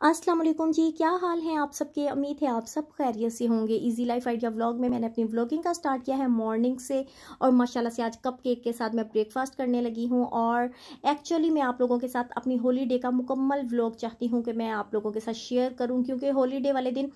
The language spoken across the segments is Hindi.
अस्सलाम वालेकुम जी, क्या हाल है आप सबके? उम्मीद है आप सब खैरियत से होंगे। इजी लाइफ आइडिया व्लॉग में मैंने अपनी व्लॉगिंग का स्टार्ट किया है मॉर्निंग से और माशाल्लाह से आज कप केक के साथ मैं ब्रेकफास्ट करने लगी हूँ और एक्चुअली मैं आप लोगों के साथ अपनी होलीडे का मुकम्मल व्लॉग चाहती हूँ कि मैं आप लोगों के साथ शेयर करूँ क्योंकि होलीडे वाले दिन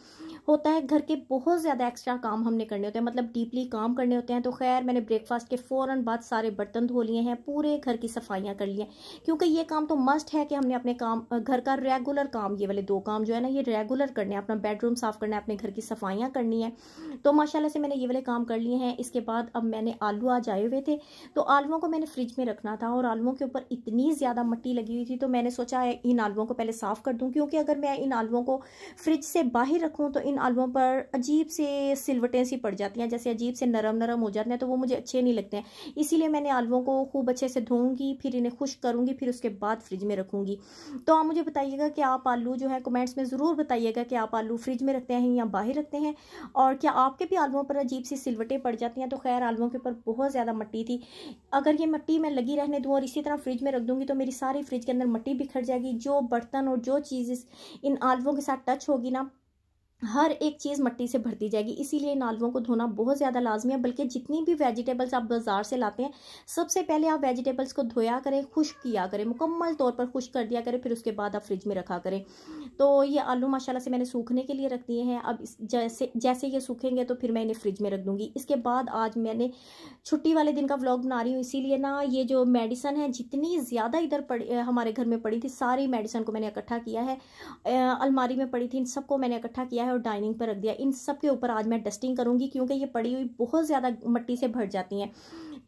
होता है घर के बहुत ज़्यादा एक्स्ट्रा काम हमने करने होते हैं मतलब डीपली काम करने होते हैं। तो खैर, मैंने ब्रेकफास्ट के फ़ौर बाद सारे बर्तन धो लिए हैं, पूरे घर की सफाइयाँ कर ली हैं। क्योंकि ये काम तो मस्ट है कि हमने अपने काम, घर का रेगुलर काम ये वाले दो काम जो है ना, ये रेगुलर करने हैं, अपना बेडरूम साफ़ करना है, अपने घर की सफाइयाँ करनी है। तो माशाल्लाह से मैंने ये वाले काम कर लिए हैं। इसके बाद अब मैंने आलू आज आए हुए थे। तो आलुओं को मैंने फ्रिज में रखना था और आलुओं के ऊपर इतनी ज़्यादा मट्टी लगी हुई थी तो मैंने सोचा इन आलुओं को पहले साफ़ कर दूँ, क्योंकि अगर मैं इन आलुओं को फ्रिज से बाहर रखूँ तो इन आलुओं पर अजीब से सिलवटें सी पड़ जाती हैं, जैसे अजीब से नरम नरम हो जाते हैं तो वो मुझे अच्छे नहीं लगते हैं। इसीलिए मैंने आलुओं को खूब अच्छे से धोऊँगी, फिर इन्हें खुश करूँगी, फिर उसके बाद फ्रिज में रखूँगी। तो आप मुझे बताइएगा कि आप आलू जो है कमेंट्स में ज़रूर बताइएगा कि आप आलू फ्रिज में रखते हैं या बाहर रखते हैं और क्या आपके भी आलुओं पर अजीब सी सिलवटें पड़ जाती हैं? तो खैर, आलुओं के ऊपर बहुत ज़्यादा मट्टी थी। अगर ये मट्टी मैं लगी रहने दूँ और इसी तरह फ्रिज में रख दूँगी तो मेरी सारी फ्रिज के अंदर मट्टी बिखर जाएगी। जो बर्तन और जो चीज़ इन आलुओं के साथ टच होगी ना हर एक चीज़ मट्टी से भरती जाएगी। इसीलिए इन आलुओं को धोना बहुत ज़्यादा लाजमी है, बल्कि जितनी भी वेजिटेबल्स आप बाज़ार से लाते हैं, सबसे पहले आप वेजिटेबल्स को धोया करें खुश किया करें, मुकम्मल तौर पर खुश कर दिया करें, फिर उसके बाद आप फ्रिज में रखा करें। तो ये आलू माशाल्लाह से मैंने सूखने के लिए रख दिए हैं। अब जैसे जैसे ये सूखेंगे तो फिर मैं इन्हें फ्रिज में रख दूँगी। इसके बाद आज मैंने छुट्टी वाले दिन का व्लॉग बना रही हूँ, इसीलिए ना ये जो मेडिसन है, जितनी ज़्यादा इधर हमारे घर में पड़ी थी, सारी मेडिसन को मैंने इकट्ठा किया है। अलमारी में पड़ी थी, इन सबको मैंने इकट्ठा किया है। और डाइनिंग पर रख दिया। इन सब के ऊपर आज मैं डस्टिंग करूँगी क्योंकि ये पड़ी हुई बहुत ज़्यादा मट्टी से भर जाती हैं।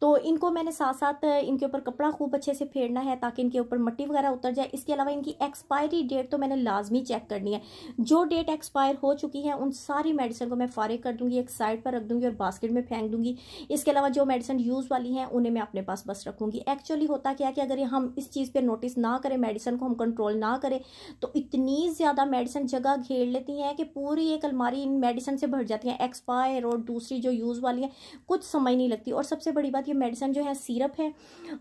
तो इनको मैंने साथ साथ इनके ऊपर कपड़ा खूब अच्छे से फेरना है ताकि इनके ऊपर मट्टी वगैरह उतर जाए। इसके अलावा इनकी एक्सपायरी डेट तो मैंने लाजमी चेक करनी है। जो डेट एक्सपायर हो चुकी है, उन सारी मेडिसिन को मैं फारिग कर दूँगी, एक साइड पर रख दूँगी और बास्केट में फेंक दूँगी। इसके अलावा जो मेडिसिन यूज़ वाली हैं, उन्हें मैं अपने पास बस रखूँगी। एक्चुअली होता क्या कि अगर हम इस चीज़ पर नोटिस ना करें, मेडिसिन को हम कंट्रोल ना करें तो इतनी ज़्यादा मेडिसिन जगह घेर लेती हैं कि पूरी एक अलमारी इन मेडिसिन से भर जाती है। एक्सपायर और दूसरी जो यूज़ वाली है, कुछ समझ नहीं लगती। और सबसे बड़ी बात ये मेडिसन जो है सिरप है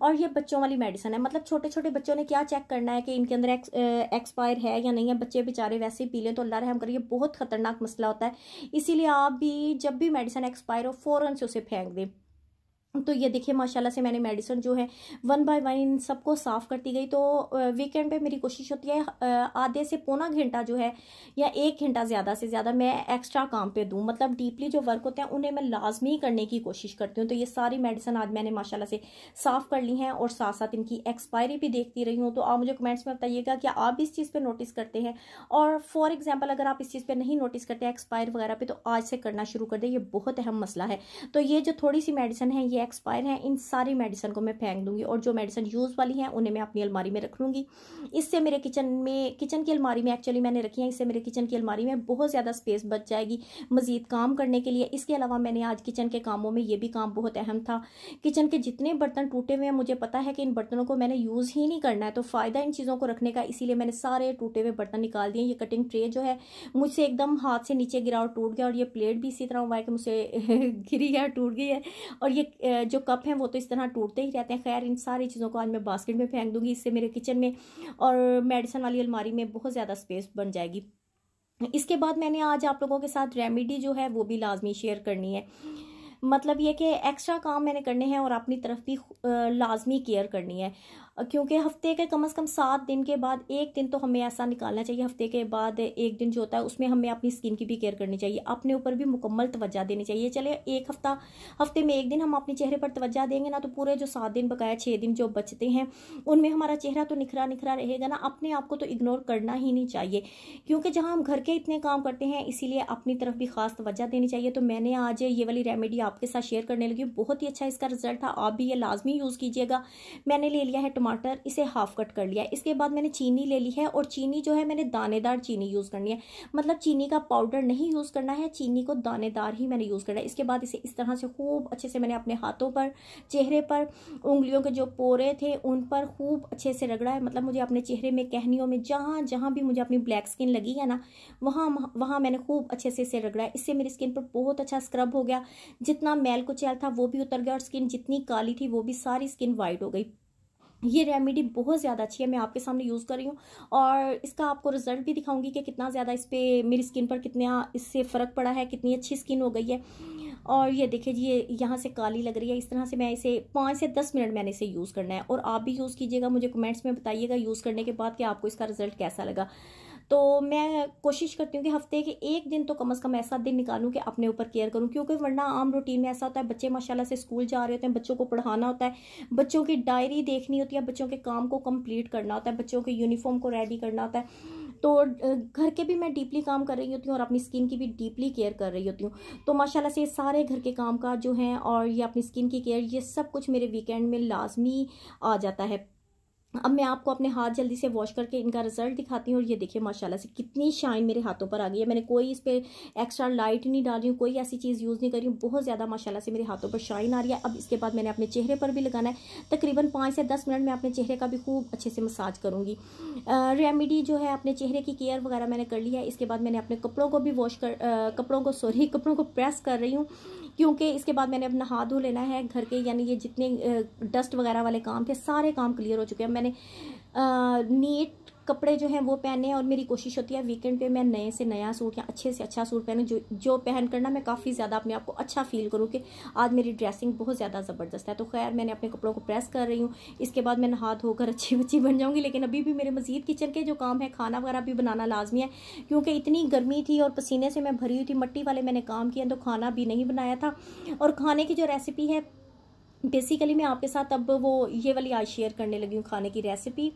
और ये बच्चों वाली मेडिसन है। मतलब छोटे छोटे बच्चों ने क्या चेक करना है कि इनके अंदर एक्स, एक्सपायर है या नहीं है? बच्चे बेचारे वैसे ही पी लें तो अल्लाह रहम करिए बहुत खतरनाक मसला होता है। इसीलिए आप भी जब भी मेडिसन एक्सपायर हो फ़ौरन से उसे फेंक दें। तो ये देखिए, माशाल्लाह से मैंने मेडिसिन जो है, वन बाय वन इन सबको साफ़ करती गई। तो वीकेंड पे मेरी कोशिश होती है आधे से पौना घंटा जो है, या एक घंटा ज़्यादा से ज़्यादा मैं एक्स्ट्रा काम पे दूँ। मतलब डीपली जो वर्क होते हैं, उन्हें मैं लाजमी करने की कोशिश करती हूँ। तो ये सारी मेडिसिन आज मैंने माशाला से साफ़ कर ली हैं और साथ साथ इनकी एक्सपायरी भी देखती रही हूँ। तो आप मुझे कमेंट्स में बताइएगा कि आप इस चीज़ पर नोटिस करते हैं। और फॉर एग्ज़ाम्पल अगर आप इस चीज़ पर नहीं नोटिस करते एक्सपायर वगैरह पर तो आज से करना शुरू कर दें। ये बहुत अहम मसला है। तो ये जो थोड़ी सी मेडिसिन है, ये एक्सपायर हैं, इन सारी मेडिसिन को मैं फेंक दूँगी और जो मेडिसिन यूज़ वाली हैं, उन्हें मैं अपनी अलमारी में रख लूँगी। इससे मेरे किचन में किचन की अलमारी में एक्चुअली मैंने रखी है, इससे मेरे किचन की अलमारी में बहुत ज़्यादा स्पेस बच जाएगी मज़ीद काम करने के लिए। इसके अलावा मैंने आज किचन के कामों में ये भी काम बहुत अहम था। किचन के जितने बर्तन टूटे हुए हैं, मुझे पता है कि इन बर्तनों को मैंने यूज़ ही नहीं करना है तो फ़ायदा इन चीज़ों को रखने का, इसीलिए मैंने सारे टूटे हुए बर्तन निकाल दिए ये कटिंग ट्रे जो है, मुझसे एकदम हाथ से नीचे गिरा और टूट गया और ये प्लेट भी इसी तरह हुआ है कि मुझसे गिरी है, टूट गई है और ये जो कप हैं वो तो इस तरह टूटते ही रहते हैं। खैर, इन सारी चीज़ों को आज मैं बास्केट में फेंक दूँगी इससे मेरे किचन में और मेडिसन वाली अलमारी में बहुत ज़्यादा स्पेस बन जाएगी। इसके बाद मैंने आज आप लोगों के साथ रेमेडी जो है वो भी लाजमी शेयर करनी है। मतलब ये कि एक्स्ट्रा काम मैंने करने हैं और अपनी तरफ़ भी लाजमी केयर करनी है। क्योंकि हफ़्ते के कम अज़ कम सात दिन के बाद एक दिन तो हमें ऐसा निकालना चाहिए। हफ़्ते के बाद एक दिन जो होता है, उसमें हमें अपनी स्किन की भी केयर करनी चाहिए। अपने ऊपर भी मुकम्मल तवज्जा देनी चाहिए। चले एक हफ़्ता, हफ़्ते में एक दिन हम अपने चेहरे पर तवज्जा देंगे ना तो पूरे जो सात दिन बकाया छः दिन जो बचते हैं, उनमें हमारा चेहरा तो निखरा निखरा रहेगा ना। अपने आप को तो इग्नोर करना ही नहीं चाहिए। क्योंकि जहाँ हम घर के इतने काम करते हैं, इसीलिए अपनी तरफ़ भी खास तवज्जा देनी चाहिए। तो मैंने आज ये वाली रेमेडी आपके साथ शेयर करने लगी बहुत ही अच्छा इसका रिज़ल्ट था। आप भी ये लाजमी यूज़ कीजिएगा। मैंने ले लिया है टमाटर इसे हाफ़ कट कर लिया। इसके बाद मैंने चीनी ले ली है और चीनी जो है मैंने दानेदार चीनी यूज़ करनी है। मतलब चीनी का पाउडर नहीं यूज़ करना है, चीनी को दानेदार ही मैंने यूज़ करना है। इसके बाद इसे इस तरह से खूब अच्छे से मैंने अपने हाथों पर, चेहरे पर, उंगलियों के जो पोरे थे उन पर खूब अच्छे से रगड़ा है। मतलब मुझे अपने चेहरे में, कहनियों में, जहाँ जहाँ भी मुझे अपनी ब्लैक स्किन लगी है ना, वहाँ वहाँ मैंने खूब अच्छे से इसे रगड़ा है। इससे मेरी स्किन पर बहुत अच्छा स्क्रब हो गया। जितना मैल कुचैल था वो भी उतर गया और स्किन जितनी काली थी वो भी सारी स्किन वाइट हो गई। ये रेमेडी बहुत ज़्यादा अच्छी है, मैं आपके सामने यूज़ कर रही हूँ। और इसका आपको रिज़ल्ट भी दिखाऊँगी कि कितना ज़्यादा इस पर मेरी स्किन पर कितना इससे फ़र्क पड़ा है, कितनी अच्छी स्किन हो गई है। और ये देखिए जी, ये यहाँ से काली लग रही है, इस तरह से मैं इसे पाँच से दस मिनट मैंने इसे यूज़ करना है। और आप भी यूज़ कीजिएगा, मुझे कमेंट्स में बताइएगा यूज़ करने के बाद कि आपको इसका रिज़ल्ट कैसा लगा। तो मैं कोशिश करती हूँ कि हफ़्ते के एक दिन तो कम अज़ कम ऐसा दिन निकालूं कि अपने ऊपर केयर करूँ, क्योंकि वरना आम रूटीन में ऐसा होता है, बच्चे माशाल्लाह से स्कूल जा रहे होते हैं, बच्चों को पढ़ाना होता है, बच्चों की डायरी देखनी होती है, बच्चों के काम को कंप्लीट करना होता है, बच्चों के यूनिफॉर्म को रेडी करना होता है। तो घर के भी मैं डीपली काम कर रही होती हूँ और अपनी स्किन की भी डीपली केयर कर रही होती हूँ। तो माशाल्लाह से ये सारे घर के काम काज जो हैं और ये अपनी स्किन की केयर ये सब कुछ मेरे वीकेंड में लाजमी आ जाता है। अब मैं आपको अपने हाथ जल्दी से वॉश करके इनका रिज़ल्ट दिखाती हूँ और ये देखिए, माशाल्लाह से कितनी शाइन मेरे हाथों पर आ गई है। मैंने कोई इस पर एक्स्ट्रा लाइट नहीं डाली हूँ, कोई ऐसी चीज़ यूज़ नहीं कर हूँ। बहुत ज़्यादा, माशाल्लाह से मेरे हाथों पर शाइन आ रही है। अब इसके बाद मैंने अपने चेहरे पर भी लगाना है। तकरीबन पाँच से दस मिनट में अपने चेहरे का भी खूब अच्छे से मसाज करूँगी। रेमेडी जो है, अपने चेहरे की केयर वगैरह मैंने कर ली है। इसके बाद मैंने अपने कपड़ों को भी वॉश कर कपड़ों को सॉरी कपड़ों को प्रेस कर रही हूँ। क्योंकि इसके बाद मैंने अपना हाथ धो लेना है घर के, यानी ये जितने डस्ट वगैरह वाले काम थे, सारे काम क्लियर हो चुके हैं। मैंने नीट कपड़े जो हैं वो पहने और मेरी कोशिश होती है वीकेंड पे मैं नए से नया सूट या अच्छे से अच्छा सूट पहनूँ, जो जो पहन कर ना मैं काफ़ी ज़्यादा अपने आप को अच्छा फील करूँ कि आज मेरी ड्रेसिंग बहुत ज़्यादा ज़बरदस्त है। तो खैर, मैंने अपने कपड़ों को प्रेस कर रही हूँ। इसके बाद मैं नहा धोकर अच्छी बच्ची बन जाऊँगी, लेकिन अभी भी मेरे मजीद किचन के जो काम है, खाना वगैरह भी बनाना लाजमी है, क्योंकि इतनी गर्मी थी और पसीने से मैं भरी हुई थी, मट्टी वाले मैंने काम किया तो खाना भी नहीं बनाया था। और खाने की जो रेसिपी है बेसिकली मैं आपके साथ अब वो ये वाली आज शेयर करने लगी हूँ, खाने की रेसिपी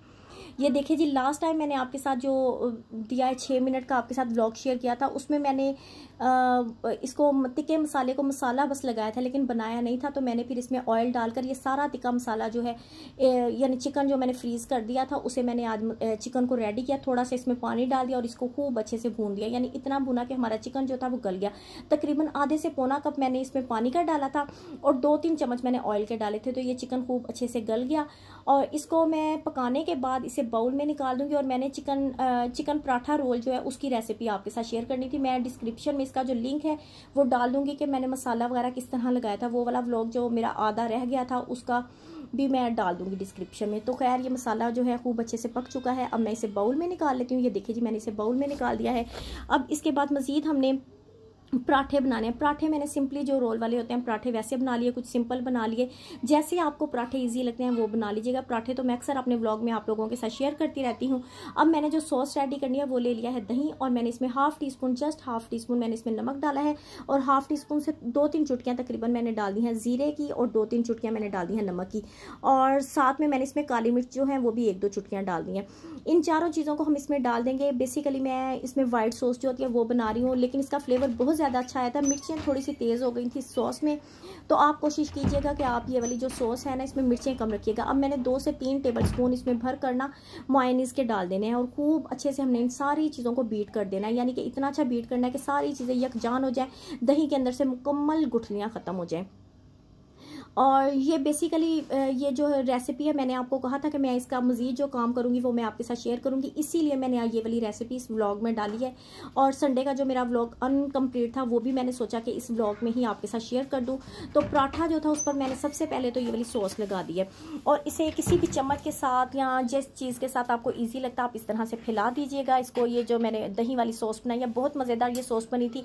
ये देखिए जी लास्ट टाइम मैंने आपके साथ जो दिया है छः मिनट का आपके साथ ब्लॉग शेयर किया था उसमें मैंने आ, इसको तिक्के मसाले को मसाला बस लगाया था लेकिन बनाया नहीं था तो मैंने फिर इसमें ऑयल डालकर ये सारा तिक्का मसाला जो है यानी चिकन जो मैंने फ्रीज़ कर दिया था उसे मैंने आज चिकन को रेडी किया थोड़ा सा इसमें पानी डाल दिया और इसको खूब अच्छे से भून दिया यानी इतना भुना कि हमारा चिकन जो था वो गल गया। तकरीबन आधे से पौना कप मैंने इसमें पानी का डाला था और दो तीन चम्मच मैंने ऑयल के डाले थे तो ये चिकन खूब अच्छे से गल गया और इसको मैं पकाने के बाद इसे बाउल में निकाल दूँगी और मैंने चिकन चिकन पराठा रोल जो है उसकी रेसिपी आपके साथ शेयर करनी थी। मैं डिस्क्रिप्शन में इसका जो लिंक है, वो डाल दूँगी कि मैंने मसाला वगैरह किस तरह लगाया था। वो वाला व्लॉग जो मेरा आधा रह गया था, उसका भी मैं डाल दूँगी डिस्क्रिप्शन में। तो खैर, ये मसाला जो है खूब अच्छे से पक चुका है। अब मैं इसे बाउल में निकाल लेती हूँ। ये देखिए जी, मैंने इसे बाउल में निकाल दिया है। अब इसके बाद मज़ीद हमने पराठे बनाने हैं। पराठे मैंने सिंपली जो रोल वाले होते हैं, पराठे वैसे बना लिए, कुछ सिंपल बना लिए। जैसे आपको पराठे इजी लगते हैं, वो बना लीजिएगा। पराठे तो मैं अक्सर अपने ब्लॉग में आप लोगों के साथ शेयर करती रहती हूँ। अब मैंने जो सॉस रेडी करनी है, वो ले लिया है दही और मैंने इसमें half teaspoon just half teaspoon मैंने इसमें नमक डाला है और हाफ़ टी स्पून से दो तीन चुटकियाँ तकरीबन मैंने डाल दी हैं ज़ीरे की और दो तीन चुटकियाँ मैंने डाल दी हैं नमक की। और साथ में मैंने इसमें काली मिर्च जो है, वो भी एक दो चुटकियाँ डाल दी हैं। इन चारों चीज़ों को हम इसमें डाल देंगे। बेसिकली मैं इसमें वाइट सॉस जो होती है, वो बना रही हूँ, लेकिन इसका फ्लेवर बहुत ज़्यादा अच्छा आया था। मिर्चें थोड़ी सी तेज़ हो गई थी सॉस में। तो आप कोशिश कीजिएगा कि आप ये वाली जो सॉस है ना, इसमें मिर्चें कम रखिएगा। अब मैंने दो से तीन टेबल स्पून इसमें भर करना मोयनीज़ के डाल देने हैं और खूब अच्छे से हमने इन सारी चीज़ों को बीट कर देना है। यानी कि इतना अच्छा बीट करना है कि सारी चीज़ें यकजान हो जाए, दही के अंदर से मुकम्मल गुठलियाँ ख़त्म हो जाएँ। और ये बेसिकली ये जो रेसिपी है, मैंने आपको कहा था कि मैं इसका मज़ीद जो काम करूँगी, वो मैं आपके साथ शेयर करूँगी। इसीलिए मैंने ये वाली रेसिपी इस व्लॉग में डाली है। और संडे का जो मेरा व्लॉग अनकम्प्लीट था, वो भी मैंने सोचा कि इस व्लॉग में ही आपके साथ शेयर कर दूँ। तो पराठा जो था, उस पर मैंने सबसे पहले तो ये वाली सॉस लगा दी है। और इसे किसी भी चम्मच के साथ या जिस चीज़ के साथ आपको ईजी लगता, आप इस तरह से फैला दीजिएगा। इसको ये जो मैंने दही वाली सॉस बनाई है, बहुत मज़ेदार ये सॉस बनी थी।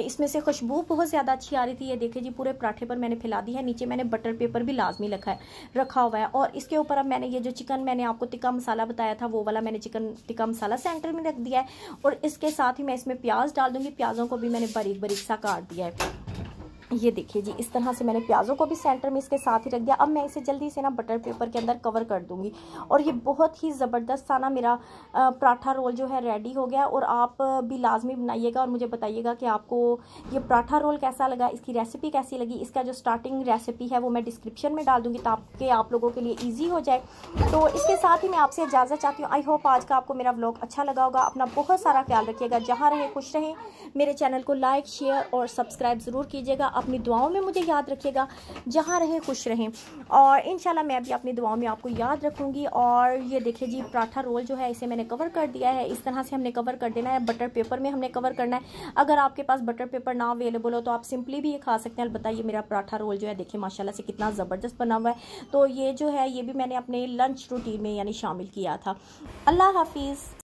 इसमें से खुशबू बहुत ज़्यादा अच्छी आ रही थी। ये देखिए जी, पूरे पराठे पर मैंने फैला दी है। नीचे मैंने बटर पेपर भी लाजमी रखा है, रखा हुआ है। और इसके ऊपर अब मैंने ये जो चिकन मैंने आपको टिक्का मसाला बताया था, वो वाला मैंने चिकन टिक्का मसाला सेंटर में रख दिया है। और इसके साथ ही मैं इसमें प्याज डाल दूँगी। प्याजों को भी मैंने बारीक बारीक सा काट दिया है। ये देखिए जी, इस तरह से मैंने प्याज़ों को भी सेंटर में इसके साथ ही रख दिया। अब मैं इसे जल्दी से ना बटर पेपर के अंदर कवर कर दूँगी। और ये बहुत ही ज़बरदस्त सा ना मेरा पराठा रोल जो है रेडी हो गया। और आप भी लाजमी बनाइएगा और मुझे बताइएगा कि आपको ये पराठा रोल कैसा लगा, इसकी रेसिपी कैसी लगी। इसका जो स्टार्टिंग रेसिपी है वो मैं डिस्क्रिप्शन में डाल दूँगी ताकि आप लोगों के लिए ईजी हो जाए। तो इसके साथ ही मैं आपसे इजाज़त चाहती हूँ। आई होप आज का आपको मेरा ब्लॉग अच्छा लगा होगा। अपना बहुत सारा ख्याल रखिएगा। जहाँ रहें, खुश रहें। मेरे चैनल को लाइक शेयर और सब्सक्राइब ज़रूर कीजिएगा। अपनी दुआओं में मुझे याद रखिएगा, जहाँ रहें, खुश रहें। और इन मैं भी अपनी दुआओं में आपको याद रखूँगी। और ये देखिए जी, पराठा रोल जो है, इसे मैंने कवर कर दिया है। इस तरह से हमने कवर कर देना है। बटर पेपर में हमने कवर करना है। अगर आपके पास बटर पेपर ना अवेलेबल हो तो आप सिंपली भी ये खा सकते हैं। अलबत्ता ये मेरा पराठा रोल जो है, देखिए, माशाल्लाह से कितना ज़बरदस्त बना हुआ है। तो ये जो है, ये भी मैंने अपने लंच रूटीन में, यानी शामिल किया था। अल्लाह हाफिज़।